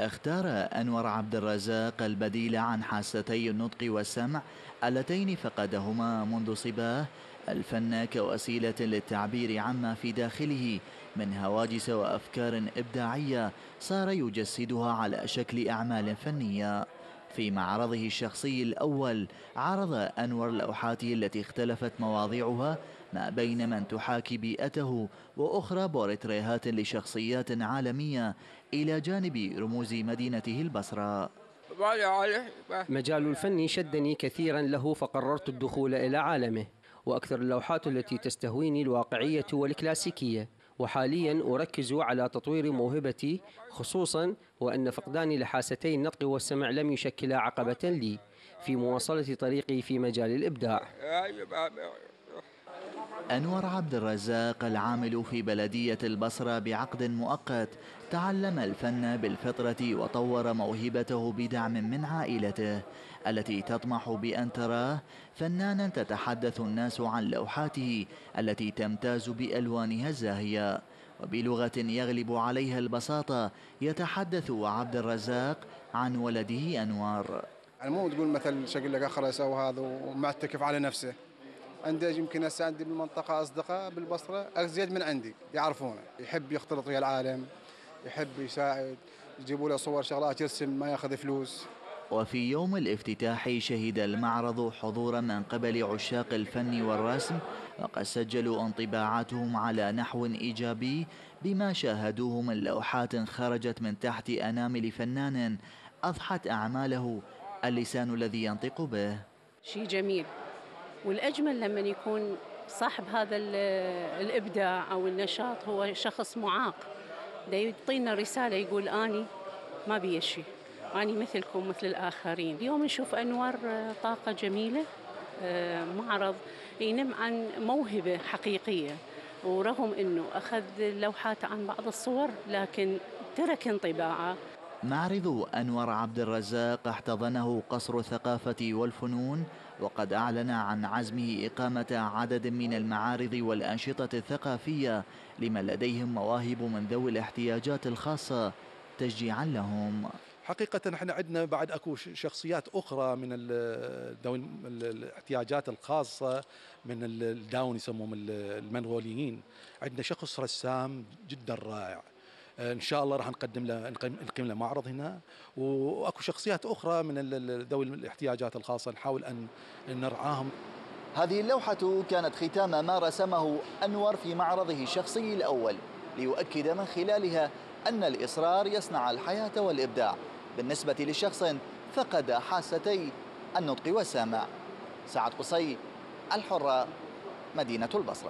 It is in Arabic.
اختار أنور عبد الرزاق البديل عن حاستي النطق والسمع اللتين فقدهما منذ صباه الفن كوسيلة للتعبير عما في داخله من هواجس وأفكار إبداعية صار يجسدها على شكل أعمال فنية. في معرضه الشخصي الأول. عرض أنور لوحاته التي اختلفت مواضيعها ما بين من تحاكي بيئته وأخرى بورتريهات لشخصيات عالمية إلى جانب رموز مدينته البصرة مجال الفن شدني كثيرا له فقررت الدخول إلى عالمه وأكثر اللوحات التي تستهويني الواقعية والكلاسيكية. وحاليا أركز على تطوير موهبتي خصوصا وأن فقداني لحاستي النطق والسمع لم يشكل عقبة لي في مواصلة طريقي في مجال الإبداع. أنور عبد الرزاق العامل في بلدية البصرة بعقد مؤقت تعلم الفن بالفطرة وطور موهبته بدعم من عائلته التي تطمح بأن تراه فنانا تتحدث الناس عن لوحاته التي تمتاز بألوانها الزاهية. وبلغة يغلب عليها البساطة يتحدث عبد الرزاق عن ولده أنوار يعني مو تقول مثل شكل لك اخر يسوي هذا ومعتكف على نفسه. عندي يمكن هسه عندي بالمنطقة أصدقاء بالبصرة أزيد من عندي يعرفونه يحب يختلط ويا العالم يحب يساعد يجيبوا له صور شغلات يرسم ما ياخذ فلوس. وفي يوم الافتتاح شهد المعرض حضورا من قبل عشاق الفن والرسم وقد سجلوا انطباعاتهم على نحو إيجابي بما شاهدوه من لوحات خرجت من تحت أنامل فنان أضحت أعماله اللسان الذي ينطق به. شيء جميل. والأجمل لما يكون صاحب هذا الإبداع أو النشاط هو شخص معاق. ده يعطينا رسالة يقول أني ما بي شيء أني مثلكم مثل الآخرين. اليوم نشوف أنوار طاقة جميلة معرض ينم عن موهبة حقيقية. ورغم أنه أخذ لوحات عن بعض الصور لكن ترك انطباعه. معرض أنور عبد الرزاق احتضنه قصر الثقافة والفنون وقد أعلن عن عزمه إقامة عدد من المعارض والأنشطة الثقافية لمن لديهم مواهب من ذوي الاحتياجات الخاصة تشجيعا لهم. حقيقة إحنا عندنا بعد أكو شخصيات أخرى من ذوي الاحتياجات الخاصة من الداون يسموهم المنغوليين. عندنا شخص رسام جدا رائع. إن شاء الله راح نقدم له نقيم له معرض هنا. وأكو شخصيات أخرى من ذوي الاحتياجات الخاصة نحاول ان نرعاهم. هذه اللوحة كانت ختام ما رسمه أنور في معرضه الشخصي الأول ليؤكد من خلالها أن الإصرار يصنع الحياة والإبداع. بالنسبة لشخص فقد حاستي النطق والسمع سعد قصي الحرة مدينة البصرة.